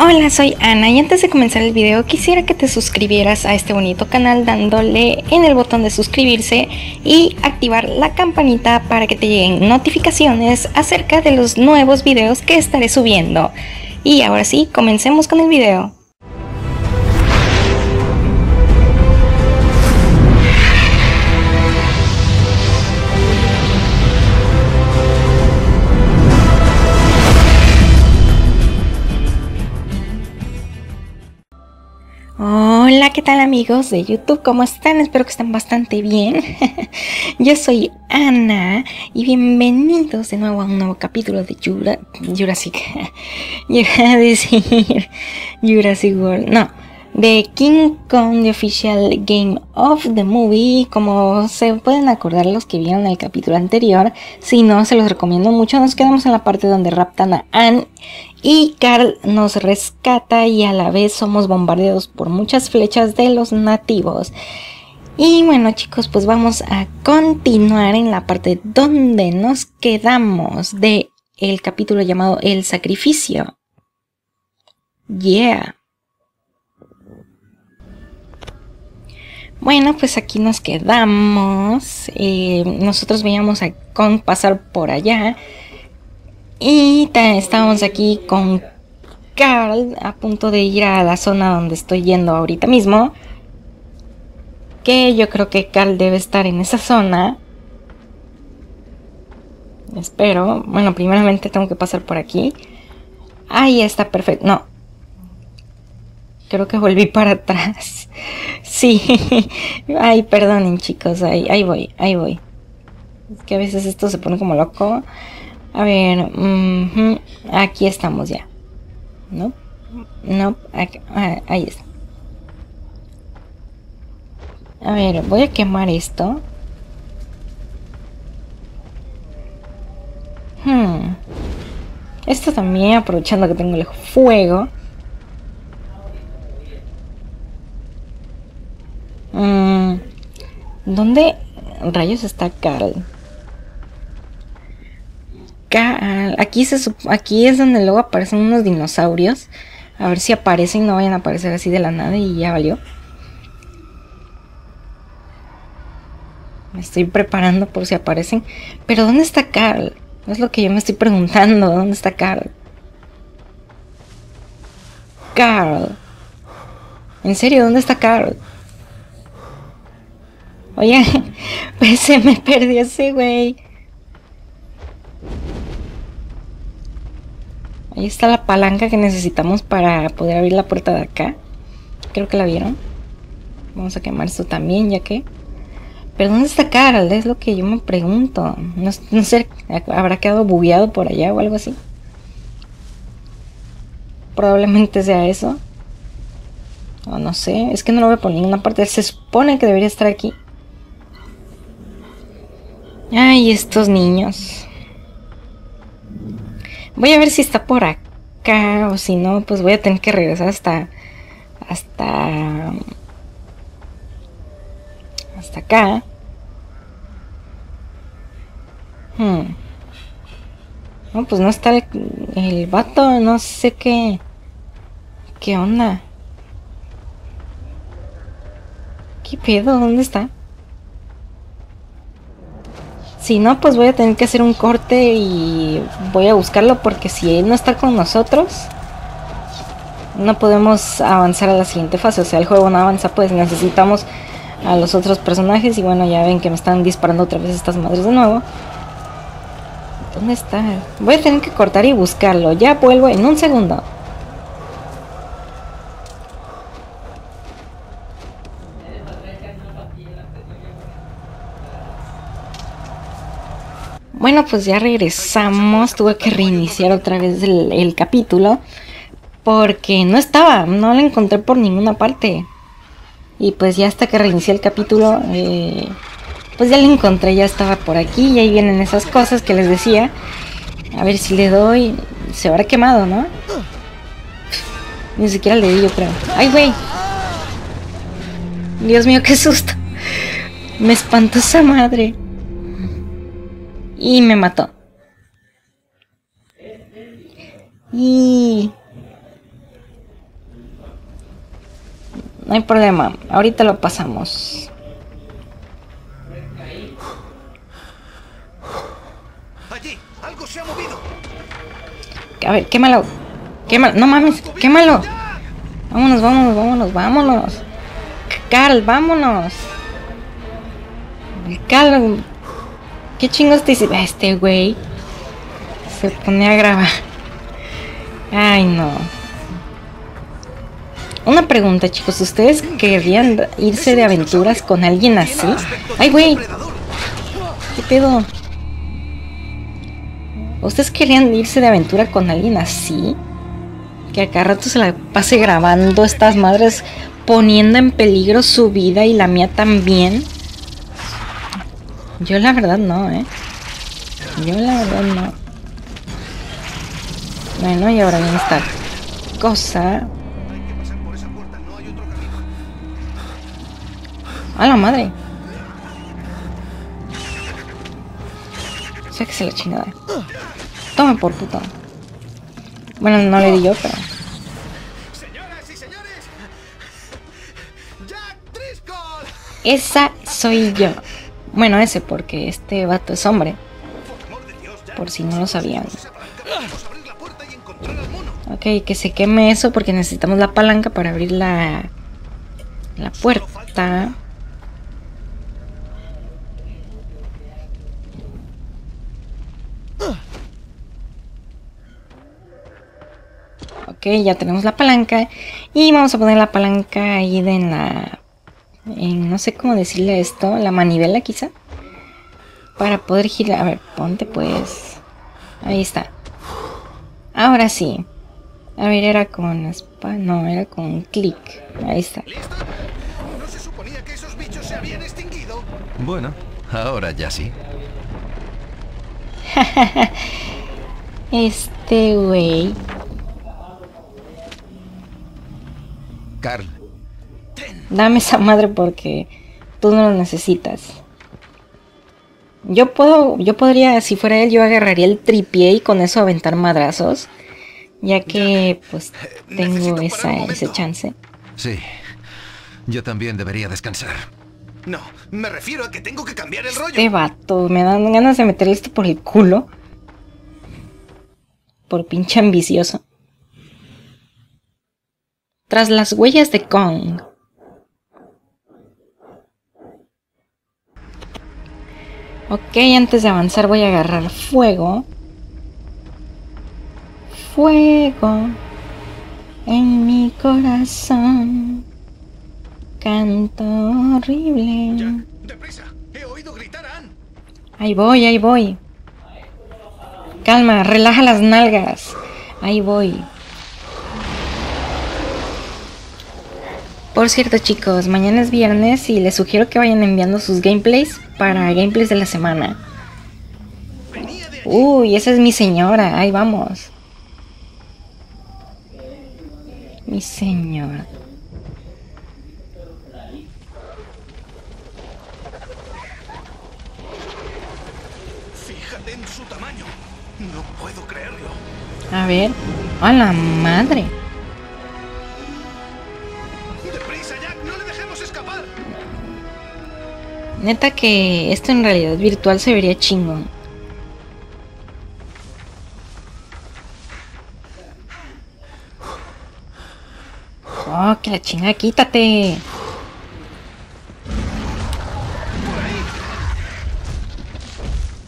Hola, soy Ana y antes de comenzar el video quisiera que te suscribieras a este bonito canal dándole en el botón de suscribirse y activar la campanita para que te lleguen notificaciones acerca de los nuevos videos que estaré subiendo. Y ahora sí, comencemos con el video. Hola, ¿qué tal amigos de YouTube? ¿Cómo están? Espero que estén bastante bien. Yo soy Ana y bienvenidos de nuevo a un nuevo capítulo de Jurassic. Llega a decir Jurassic World. No, de King Kong, The Official Game of the Movie. Como se pueden acordar los que vieron el capítulo anterior, si no, se los recomiendo mucho. Nos quedamos en la parte donde raptan a Anne y Carl nos rescata y a la vez somos bombardeados por muchas flechas de los nativos. Y bueno chicos, pues vamos a continuar en la parte donde nos quedamos de el capítulo llamado El sacrificio. Yeah. Bueno, pues aquí nos quedamos. Eh, nosotros veíamos a Kong pasar por allá. Y estábamos aquí con Carl a punto de ir a la zona donde estoy yendo ahorita mismo. Que yo creo que Carl debe estar en esa zona. Espero. Bueno, primeramente tengo que pasar por aquí. Ahí está perfecto. No. Creo que volví para atrás. Sí. Ay, perdonen chicos. Ahí, ahí voy, ahí voy. Es que a veces esto se pone como loco. A ver, aquí estamos ya. No, no, ah, ahí está. A ver, voy a quemar esto. Hmm. Esto también, aprovechando que tengo el fuego. Mm, ¿Dónde rayos está Carl? Aquí, se, aquí es donde luego aparecen unos dinosaurios. A ver si aparecen, no vayan a aparecer así de la nada y ya valió. Me estoy preparando por si aparecen. Pero ¿dónde está Carl? Es lo que yo me estoy preguntando. ¿Dónde está Carl? Carl. ¿En serio? ¿Dónde está Carl? Oye, pues se me perdió ese güey. Ahí está la palanca que necesitamos para poder abrir la puerta de acá. Creo que la vieron. Vamos a quemar esto también, ya que... ¿Pero dónde está Carl? Es lo que yo me pregunto. No, sé, ¿habrá quedado bugueado por allá o algo así? Probablemente sea eso. O no sé, es que no lo veo por ninguna parte. Se supone que debería estar aquí. Ay, estos niños. Voy a ver si está por acá o si no, pues voy a tener que regresar hasta hasta hasta acá. Hmm. No, pues no está el, el vato, no sé qué qué onda. ¿Qué pedo? ¿Dónde está? Si no, pues voy a tener que hacer un corte y voy a buscarlo porque si él no está con nosotros, no podemos avanzar a la siguiente fase. O sea, el juego no avanza, pues necesitamos a los otros personajes y bueno, ya ven que me están disparando otra vez estas madres de nuevo. ¿Dónde está? Voy a tener que cortar y buscarlo. Ya vuelvo en un segundo. Bueno, pues ya regresamos. Tuve que reiniciar otra vez el, capítulo. Porque no estaba, no la encontré por ninguna parte. Y pues ya hasta que reinicié el capítulo, eh, pues ya la encontré, ya estaba por aquí. Y ahí vienen esas cosas que les decía. A ver si le doy. Se habrá quemado, ¿no? Ni siquiera le di, yo creo. ¡Ay, güey! Dios mío, qué susto. Me espantó esa madre y me mató. Y No hay problema, ahorita lo pasamos. Allí, algo se ha movido. A ver, quémalo. Quémalo. No mames, quémalo. Vámonos, vámonos, vámonos, vámonos. Carl, vámonos. Carl. ¿Qué chingos te dice? Este güey. Se pone a grabar. Ay, no. Una pregunta, chicos. ¿Ustedes querrían irse de aventuras con alguien así? ¡Ay, güey! ¿Qué pedo? ¿Ustedes querían irse de aventura con alguien así? Que a cada rato se la pase grabando estas madres poniendo en peligro su vida y la mía también. Yo la verdad no, ¿eh? Yo la verdad no. Bueno, y ahora viene esta cosa. A la madre. Sáquese la chingada. Tome por puta. Bueno, no le di yo, pero. Señoras y señores, Jack Driscoll. Esa soy yo. Bueno, ese porque este vato es hombre. Por si no lo sabían. Ok, que se queme eso porque necesitamos la palanca para abrir la, la puerta. Ok, ya tenemos la palanca. Y vamos a poner la palanca ahí en la... En, no sé cómo decirle esto. La manivela quizá. Para poder girar. A ver, ponte pues. Ahí está. Ahora sí. A ver, era con spa, no, era con clic. Ahí está. ¿Listo? ¿No se suponía que esos bichos se habían extinguido? Bueno, ahora ya sí. Este güey. Carl, Dame esa madre porque tú no lo necesitas. Yo puedo, yo podría, si fuera él, yo agarraría el tripié y con eso aventar madrazos. Ya que pues tengo necesito parar esa, ese chance. sí. Yo también debería descansar. No, me refiero a que tengo que cambiar el rollo. Este vato, me dan ganas de meterle esto por el culo. Por pinche ambicioso. Tras las huellas de Kong. Ok, antes de avanzar voy a agarrar fuego. Fuego en mi corazón. Canto horrible. Jack, deprisa. He oído gritar a Ann. Ahí voy, ahí voy. Calma, relaja las nalgas. Ahí voy. Por cierto, chicos, mañana es viernes y les sugiero que vayan enviando sus gameplays para gameplays de la semana. Uy, esa es mi señora. Ahí vamos. Mi señora. Fíjate en su tamaño. No puedo creerlo. A ver. A la madre. Neta que esto en realidad virtual se vería chingón. Oh, que la chinga, quítate.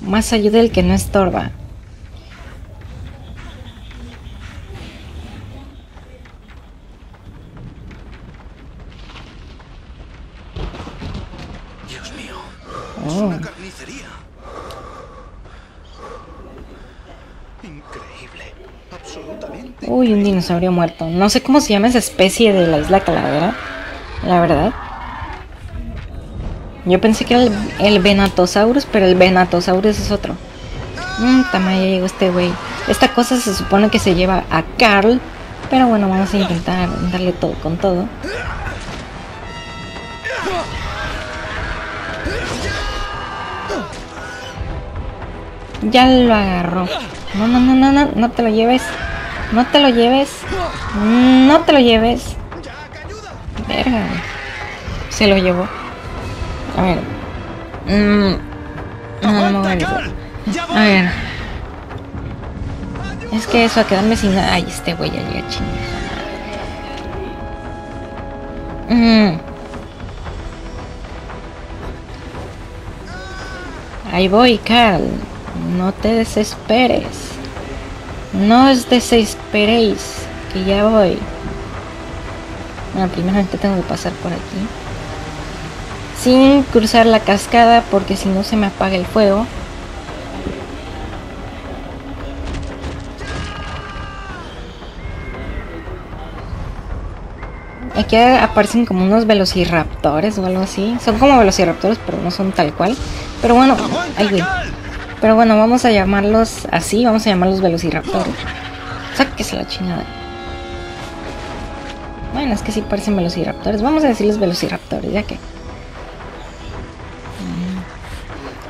Más ayuda el que no estorba. Dios mío. Es Oh. una carnicería. Increíble. Absolutamente. Uy, un muerto. No sé cómo se llama esa especie de la isla Calavera. La verdad. Yo pensé que era el, el Venatosaurus, pero el Venatosaurus es otro. Mmm, ya llegó este güey. Esta cosa se supone que se lleva a Carl. Pero bueno, vamos a intentar darle todo con todo. Ya lo agarró. No, no, no, no, no, no te lo lleves. No te lo lleves. No te lo lleves. Verga. Se lo llevó. A ver. Mm, no, no. A ver. Es que eso, a quedarme sin nada. Ay, este güey ya llega chingada. Mm. Ahí voy, Carl. No te desesperes. No os desesperéis, que ya voy. Bueno, primeramente tengo que pasar por aquí. Sin cruzar la cascada, porque si no se me apaga el fuego. Aquí aparecen como unos velociraptores o algo así. Son como velociraptores, pero no son tal cual. Pero bueno, ¡Aguanta, ay, güey. Cal! Pero bueno, vamos a llamarlos así, vamos a llamarlos velociraptores. Sáquese la chingada. Bueno, es que sí parecen velociraptores. Vamos a decirles velociraptores, ya que.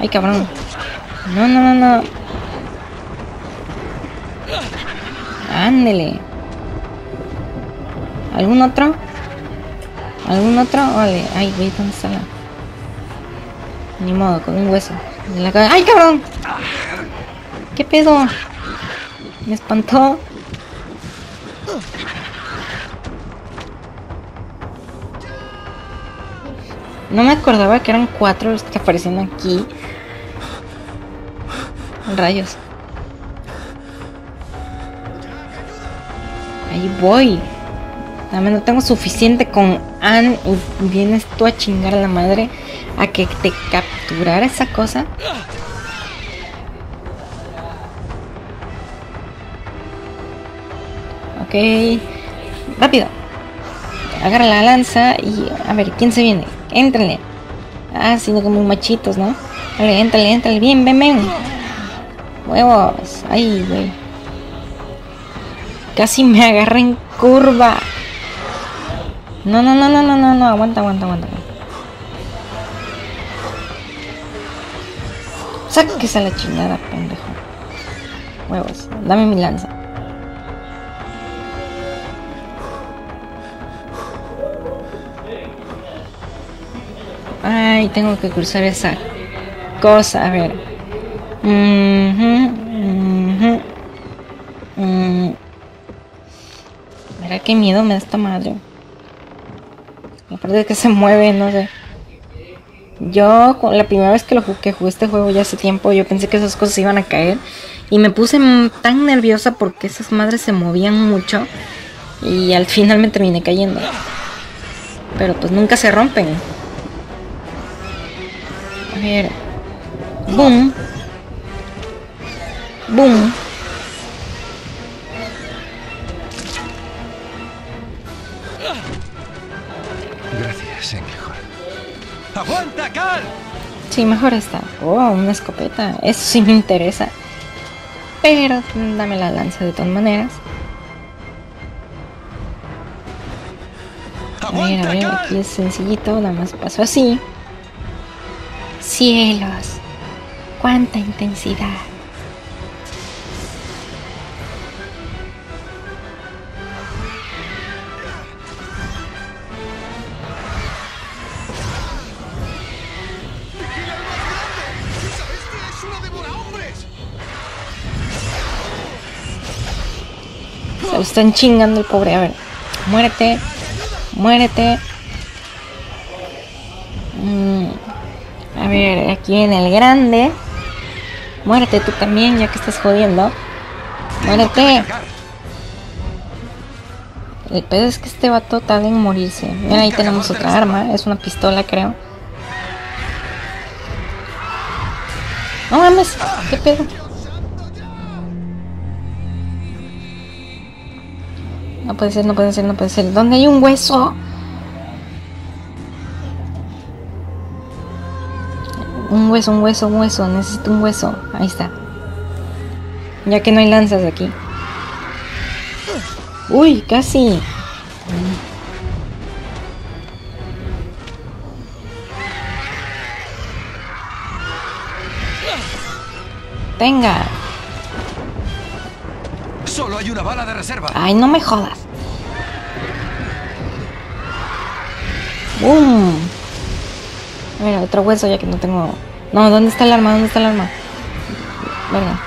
Ay, cabrón. No, no, no, no. Ándele. ¿Algún otro? ¿Algún otro? Vale. Ay, güey, ¿dónde está la...? Ni modo, con un hueso. ¡Ay, cabrón! ¿Qué pedo? Me espantó. No me acordaba que eran cuatro los que aparecían aquí. Rayos. Ahí voy. Dame, no tengo suficiente con Ann y vienes tú a chingar a la madre a que te capturara esa cosa. Ok. Rápido. Agarra la lanza y a ver, ¿quién se viene? Éntrale. Ah, sino como machitos, ¿no? Vale, éntrale, éntrale. Bien, ven, ven. Huevos. Ay, güey. Casi me agarra en curva. No, no, no, no, no, no, no. Aguanta, aguanta, aguanta. Sáquese a la chingada, pendejo. Huevos. Dame mi lanza. Ay, tengo que cruzar esa cosa. A ver. Mhm, mhm, mm. Mira qué miedo me da esta madre. Aparte de que se mueve, no sé. Yo, la primera vez que lo jugué, jugué este juego ya hace tiempo, yo pensé que esas cosas iban a caer. Y me puse tan nerviosa porque esas madres se movían mucho. Y al final me terminé cayendo. Pero pues nunca se rompen. A ver. Boom. Boom. Sí, mejor está. Oh, una escopeta. Eso sí me interesa. Pero dame la lanza de todas maneras. A ver, a ¡Aguanta, ver, aquí es sencillito, nada más paso así. Cielos, cuánta intensidad. Están chingando el pobre. A ver, muérete, muérete. Mm, a ver, aquí en el grande. Muérete tú también, ya que estás jodiendo. Muérete. El pedo es que este vato tarda en morirse. Mira, ahí tenemos otra arma. Es una pistola, creo. No mames, ¿qué pedo? No puede ser, no puede ser, no puede ser. ¿Dónde hay un hueso? Un hueso, un hueso, un hueso. Necesito un hueso. Ahí está. Ya que no hay lanzas aquí. Uy, casi. Venga. Solo hay una bala de reserva. Ay, no me jodas. ¡Bum! Mira, otro hueso ya que no tengo... No, ¿dónde está el arma? ¿Dónde está el arma? Venga.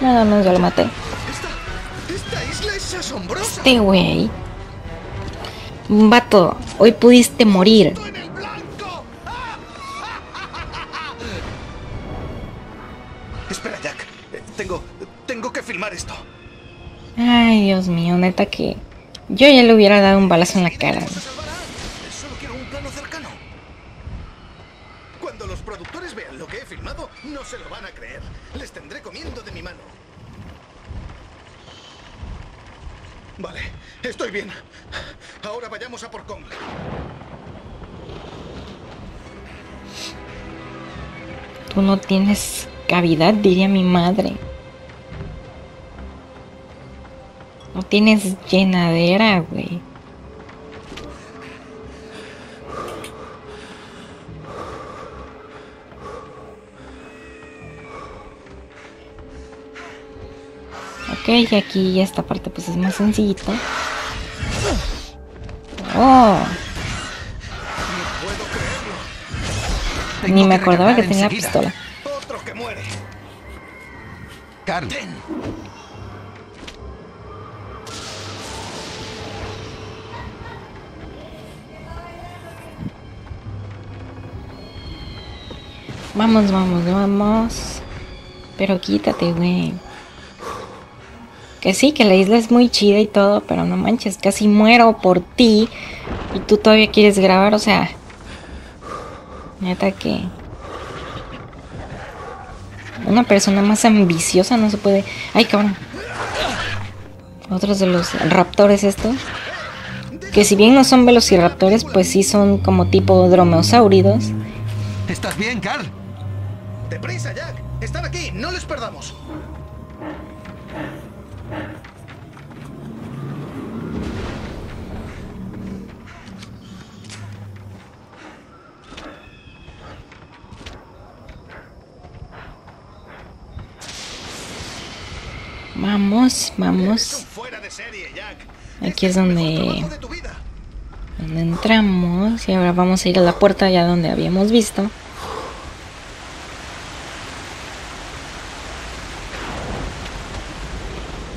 Nada más, ya lo maté. Esta, esta isla es asombrosa. Este güey. Vato, hoy pudiste morir. Tengo, que filmar esto. Ay, Dios mío, neta que... Yo ya le hubiera dado un balazo en la cara. Solo quiero un plano cercano. Cuando los productores vean lo que he filmado, no se lo van a creer. Les tendré comiendo de mi mano. Vale, estoy bien. Ahora vayamos a por Kong. Tú no tienes cavidad, diría mi madre. Tienes llenadera, güey. Ok, y aquí esta parte pues es más sencillita. Oh, ni me acordaba que tenía pistola. Otro que muere. Carl, Ten. Vamos, vamos, vamos. Pero quítate, güey. Que sí, que la isla es muy chida y todo, pero no manches, casi muero por ti. Y tú todavía quieres grabar, o sea. Neta que. Una persona más ambiciosa no se puede. Ay, cabrón. Otros de los raptores estos. Que si bien no son velociraptores, pues sí son como tipo dromeosáuridos. ¿estás bien, Carl? Deprisa, Jack. Están aquí. No les perdamos. Vamos, vamos. Aquí Este es donde-. Donde entramos y ahora vamos a ir a la puerta ya donde habíamos visto.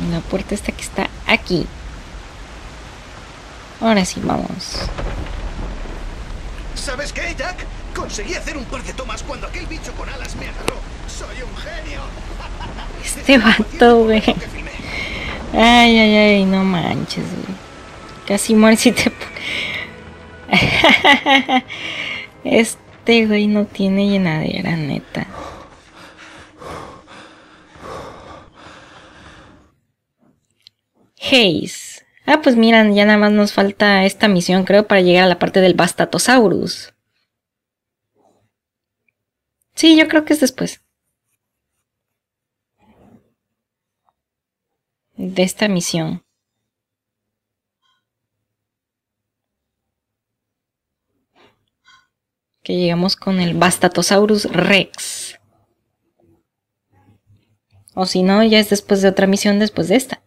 Y La puerta esta que está aquí. Ahora sí, vamos. ¿Sabes qué, Jack? Conseguí hacer un par de tomas cuando aquel bicho con alas me agarró. Soy un genio. Este vato, güey. Ay, ay, ay, no manches, güey. Casi mueres si te... Este güey no tiene llenadera, neta. Ah, pues miran, ya nada más nos falta esta misión, creo, para llegar a la parte del Bastatosaurus. Sí, yo creo que es después. De esta misión. Que llegamos con el Bastatosaurus Rex. O si no, ya es después de otra misión después de esta.